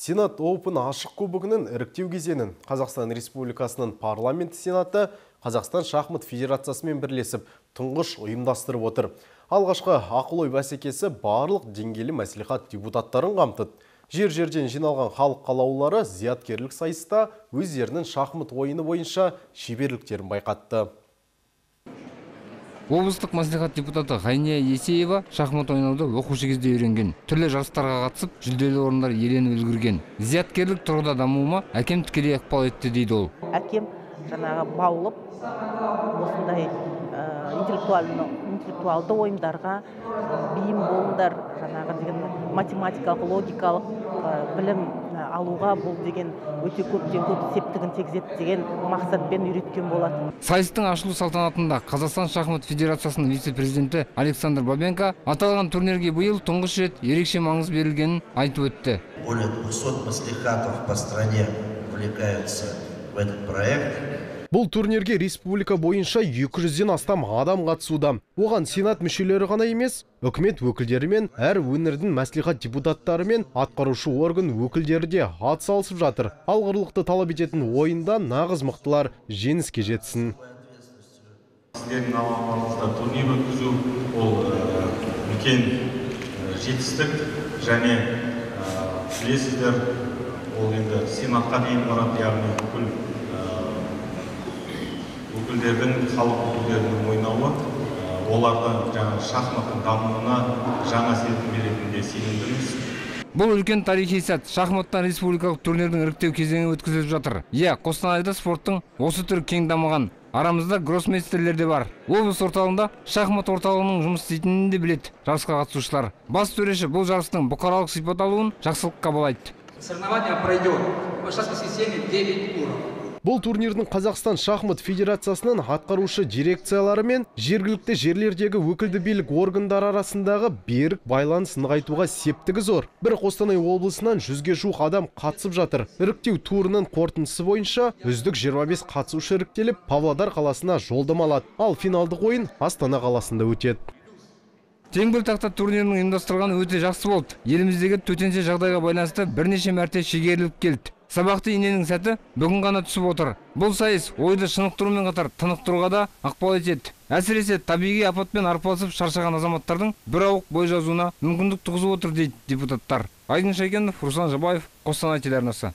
Сенат Open ашық кубогының іріктеу кезеңін Қазақстан Республикасының парламенті сенаты Қазақстан шахмат федерациясымен бірлесіп тұңғыш ұйымдастырып отыр. Алғашқы ақыл ой бәсекесі барлық деңгейлі мәслихат депутаттарын қамтыды. Жер-жерден жиналған халық қалаулылары зияткерлік сайыста өздерінің шахмат ойыны бойынша шеберліктерін байқатты. Облыстық мәслихат депутаты ғайния есеева шахмат ойнауды оқушы кезде үйренген. Түрлі жарыстарға қатысып жүлделі орындар иеленіп үлгерген зияткерлік тұрғыда дамуыма әкем тікелей ықпал етті дейді ол. Әкем жаңағы баулып осындай интеллектуальны интеллектуалды ойындарға бейім болыңдар. Жаңағы деген математикалық логикалық ә, білім алуға бұл деген өте көптен көп септігін тигізеді деген мақсатпен үйреткен болатын. Сайыстың ашылу салтанатында қазақстан шахмат федерациясының вице президенті александр бабенко аталған турнирге биыл тұңғыш рет ерекше маңыз берілгенін айтып өтті. Более 200 маслихатов по стране вовлекаются в этот проект. Бұл турнирге республика бойынша 200-ден астам адам қатысуда. Оған сенат мүшелері ғана емес, үкімет өкілдері мен әр өңірдің мәслихат депутаттары мен атқарушы орган өкілдері де ат салысып жатыр. Алғырлықты талап ететін ойында нағыз мықтылар жеңіске жетсін. сіздердің алаңыңызда турнир өткізу ол үлкен жетістік және білесіздер ол енді сенатқа дейін барады яғни бүкіл өкілдердің халық өкілдерінің ойнауы олардың жаңағы шахматтың дамуына жаңа серпін беретініне сенімдіміз. Бұл үлкен тарихи сәт шахматтан республикалық турнирдің іріктеу кезеңі өткізіліп жатыр. Иә қостанайда спорттың осы түрі кең дамыған. Арамызда гроссмейстерлер де бар. Облыс орталығында шахмат орталығының жұмыс істейтінін де біледі жарысқа қатысушылар. Бас төреші бұл жарыстың бұқаралық сипат алуын жақсылыққа балайды. Соревнование пройдет по шахматной системе 9 уровней Бұл турнирдің Қазақстан шахмат федерациясының атқарушы дирекциялары мен жергілікті жерлердегі өкілді билік органдар арасындағы берік байланыс нығайтуға септігі зор. Бір Қостанай облысынан жүзге жуық адам қатысып жатыр. Іріктеу турының қорытындысы бойынша үздік 25 қатысушы іріктеліп Павлодар қаласына жолдама алады. Ал финалдық ойын Астана қаласында өтеді. теңбіл тақта турнирінің ұйымдастырылғаны өте жақсы болды еліміздегі төтенше жағдайға байланысты бірнеше мәрте шегеріліп келді сабақты иненің сәті бүгін ғана түсіп отыр. Бұл сайыс ойды шынықтырумен қатар тынықтыруға да ықпал етеді. Әсіресе табиғи апатпен арпалысып шаршаған азаматтардың бір ауық бой жазуына мүмкіндік туғызып отыр дейді депутаттар. Айдын шайкенов руслан жабаев қостанай телеарнасы.